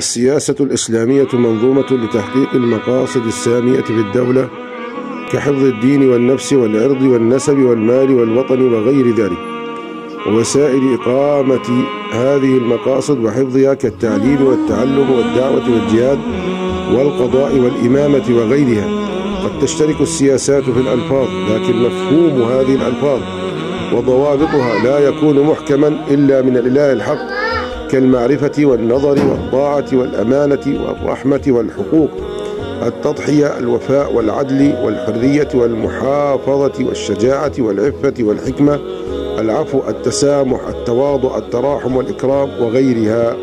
السياسة الإسلامية منظومة لتحقيق المقاصد السامية في الدولة كحفظ الدين والنفس والعرض والنسب والمال والوطن وغير ذلك. ووسائل إقامة هذه المقاصد وحفظها كالتعليم والتعلم والدعوة والجهاد والقضاء والإمامة وغيرها. قد تشترك السياسات في الألفاظ لكن مفهوم هذه الألفاظ وضوابطها لا يكون محكما إلا من الإله الحق. كالمعرفة والنظر والطاعة والأمانة والرحمة والحقوق التضحية الوفاء والعدل والحرية والمحافظة والشجاعة والعفة والحكمة العفو التسامح التواضع التراحم والإكرام وغيرها.